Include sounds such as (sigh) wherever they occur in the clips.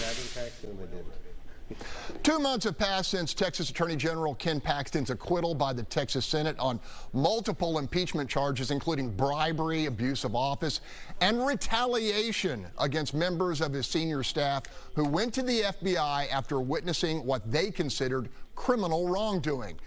Paxton, didn't. Two months have passed since Texas Attorney General Ken Paxton's acquittal by the Texas Senate on multiple impeachment charges, including bribery, abuse of office, and retaliation against members of his senior staff who went to the FBI after witnessing what they considered criminal wrongdoing.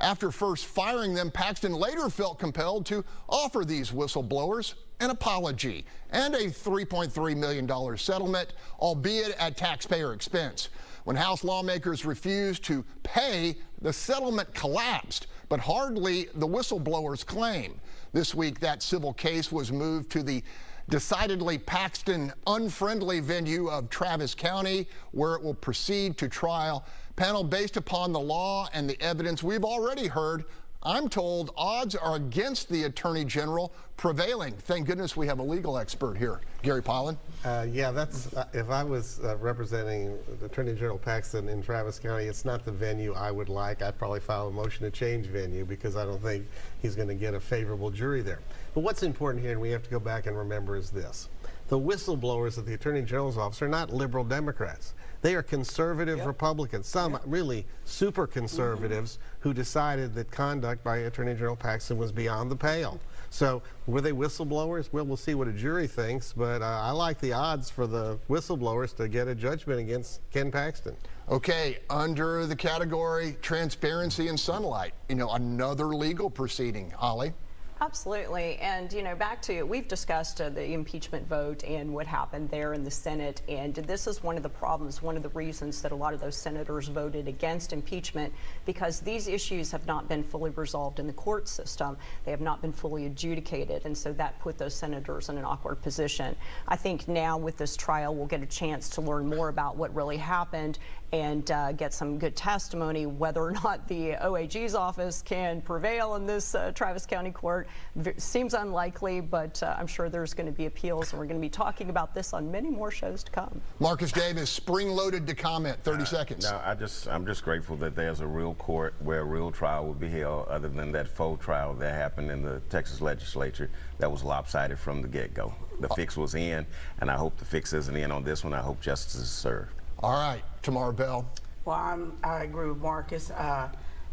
After first firing them, Paxton later felt compelled to offer these whistleblowers an apology and a $3.3 million settlement, albeit at taxpayer expense. When House lawmakers refused to pay, the settlement collapsed, but hardly the whistleblower's claim. This week, that civil case was moved to the decidedly Paxton unfriendly venue of Travis County, where it will proceed to trial. Panel, based upon the law and the evidence we've already heard, I'm told odds are against the Attorney General prevailing. Thank goodness we have a legal expert here. Gary Polland. Uh, yeah, that's, uh, if I was uh, representing Attorney General Paxton in Travis County, it's not the venue I would like. I'd probably file a motion to change venue because I don't think he's going to get a favorable jury there. But what's important here, and we have to go back and remember, is this. The whistleblowers at the Attorney General's office are not liberal Democrats. They are conservative yep. Republicans, some yep. really super conservatives mm -hmm. who decided that conduct by Attorney General Paxton was beyond the pale. So were they whistleblowers? Well, we'll see what a jury thinks, but uh, I like the odds for the whistleblowers to get a judgment against Ken Paxton. Okay, under the category transparency and sunlight, you know, another legal proceeding. Holly? Absolutely. And, you know, back to, we've discussed uh, the impeachment vote and what happened there in the Senate. And this is one of the problems, one of the reasons that a lot of those senators voted against impeachment because these issues have not been fully resolved in the court system. They have not been fully adjudicated. And so that put those senators in an awkward position. I think now with this trial, we'll get a chance to learn more about what really happened and uh, get some good testimony whether or (laughs) not the OAG's office can prevail in this uh, Travis County court. V seems unlikely, but uh, I'm sure there's going to be appeals, and we're going to be talking about this on many more shows to come. Marcus Davis, spring-loaded to comment. 30 uh, seconds. No, I just, I'm just grateful that there's a real court where a real trial will be held, other than that faux trial that happened in the Texas legislature that was lopsided from the get-go. The fix was in, and I hope the fix isn't in on this one. I hope justice is served. All right, Tamara Bell. Well, I'm, I agree with Marcus. Uh,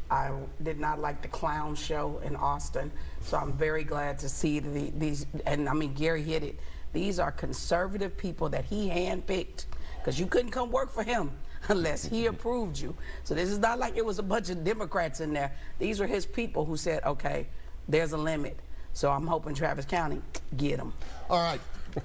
I did not like the clown show in Austin, so I'm very glad to see the, these. And I mean, Gary hit it. These are conservative people that he handpicked because you couldn't come work for him (laughs) unless he (laughs) approved you. So this is not like it was a bunch of Democrats in there. These are his people who said, okay, there's a limit. So I'm hoping Travis County get them. All right,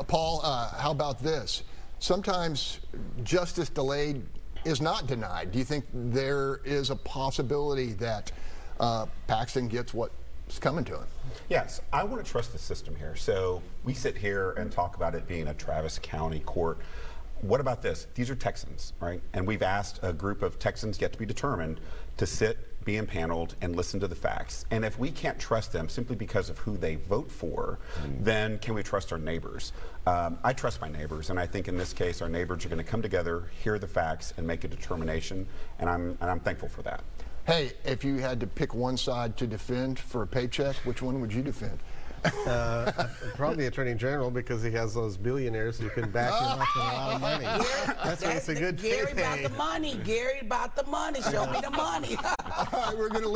Paul, uh, how about this? Sometimes justice delayed is not denied. Do you think there is a possibility that uh, Paxton gets what's coming to him? Yes, I want to trust the system here. So we sit here and talk about it being a Travis County court. What about this? These are Texans, right? And we've asked a group of Texans yet to be determined to sit be impaneled and listen to the facts. And if we can't trust them simply because of who they vote for, mm. then can we trust our neighbors? Um, I trust my neighbors, and I think in this case, our neighbors are going to come together, hear the facts, and make a determination. And I'm and I'm thankful for that. Hey, if you had to pick one side to defend for a paycheck, which one would you defend? Uh, probably Attorney General because he has those billionaires who can back him up with a lot of money. That's why it's a good Gary about the money. Gary about the money. Show me the money. (laughs) All right, we're going to